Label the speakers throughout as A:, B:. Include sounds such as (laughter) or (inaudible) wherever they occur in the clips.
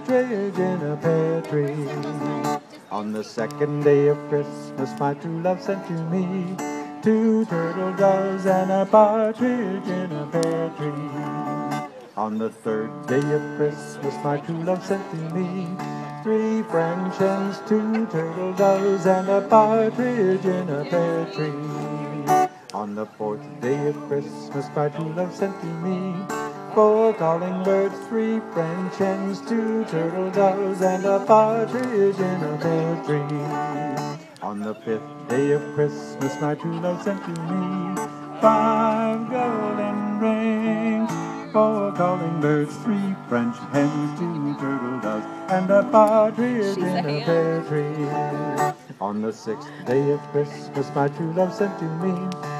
A: partridge in a pear tree. On the second day of Christmas, my true love sent to me two turtle doves and a partridge in a pear tree. On the third day of Christmas, my true love sent to me three French hens, two turtle doves, and a partridge in a pear tree. On the fourth day of Christmas, my true love sent to me four calling birds, three French hens, two turtle doves, and a partridge in a pear tree. On the fifth day of Christmas, my true love sent to me five golden rings, four calling birds, three French hens, two turtle doves, and a partridge
B: She's
A: in
B: a
A: a pear tree. On the sixth day of Christmas, my true love sent to me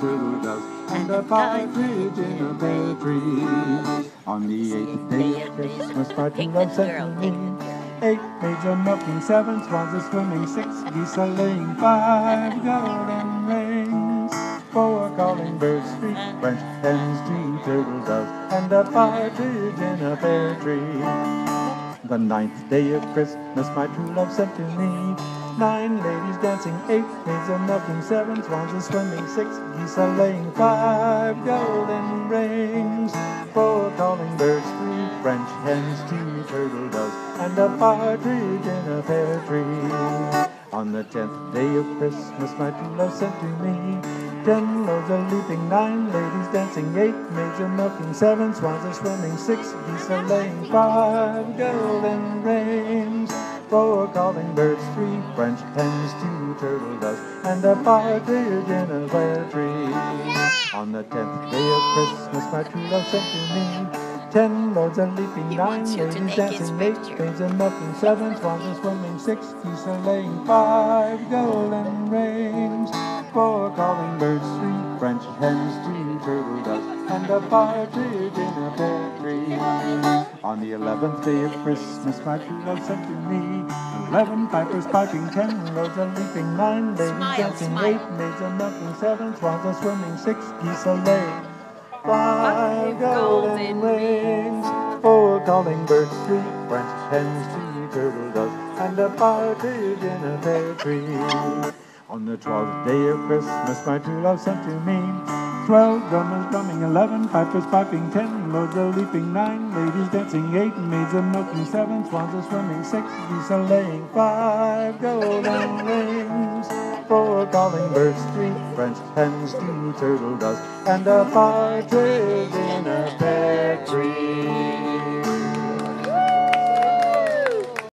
A: two turtle and a partridge in a pear tree. On the eighth day of Christmas, my true
B: Pick
A: love sent to me. Eight maids are milking, seven swans are swimming, six geese are laying, five (laughs) golden rings, four calling birds, three French hens, two turtle doves, and a partridge in a pear tree. The ninth day of Christmas, my true love sent to me nine ladies dancing, eight maids are milking, seven swans are swimming, six geese are laying, five golden rings, four calling birds, three French hens, two turtle doves, and a partridge in a pear tree. On the tenth day of Christmas, my true love sent to me ten loaves are leaping, nine ladies dancing, eight maids are milking, seven swans are swimming, six geese are laying, five golden rings, four calling birds, three French hens, two turtle doves, and a partridge in a pear tree. On the tenth day of Christmas, my true love sent to me ten lords are leaping, nine ladies dancing, eight maids are milking, seven swans are swimming, six geese are laying, five golden rings, four calling birds, three French hens, two turtle doves, and a partridge in a pear tree. On the eleventh day of Christmas, my true love sent to me eleven pipers piping, ten lords a leaping, nine ladies
B: Smile,
A: dancing,
B: smile.
A: eight maids a milking, seven swans a swimming, six geese a laying, Five golden rings, four calling birds, three French hens, two turtle doves, and a partridge in a pear tree. On the twelfth day of Christmas, my true love sent to me twelve drummers drumming, eleven pipers piping, ten lords are leaping, nine ladies dancing, eight maids are milking, seven swans are swimming, six geese are laying, five. Golden rings, four calling birds, three French hens, two turtle doves, and a partridge